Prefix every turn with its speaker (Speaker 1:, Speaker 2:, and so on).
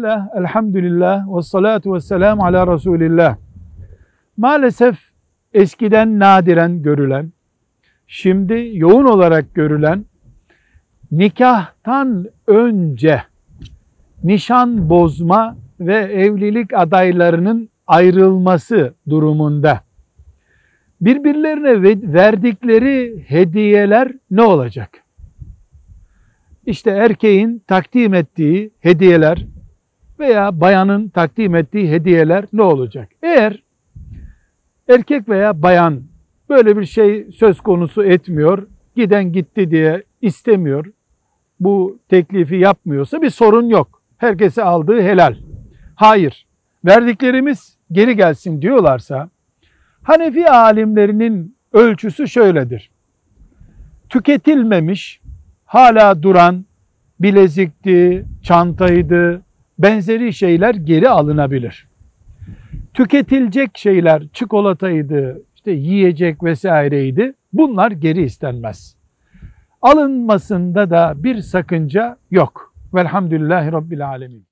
Speaker 1: Bismillah, elhamdülillah, ve salatu ve selamu ala Resulillah. Maalesef eskiden nadiren görülen, şimdi yoğun olarak görülen nikahtan önce nişan bozma ve evlilik adaylarının ayrılması durumunda birbirlerine verdikleri hediyeler ne olacak? İşte erkeğin takdim ettiği hediyeler veya bayanın takdim ettiği hediyeler ne olacak? Eğer erkek veya bayan böyle bir şey söz konusu etmiyor, giden gitti diye istemiyor, bu teklifi yapmıyorsa bir sorun yok. Herkese aldığı helal. Hayır, verdiklerimiz geri gelsin diyorlarsa, Hanefi alimlerinin ölçüsü şöyledir. Tüketilmemiş, hala duran bilezikti, çantaydı, benzeri şeyler geri alınabilir. Tüketilecek şeyler çikolataydı, işte yiyecek vesaireydi. Bunlar geri istenmez. Alınmasında da bir sakınca yok. Velhamdülillahi Rabbil Alemin.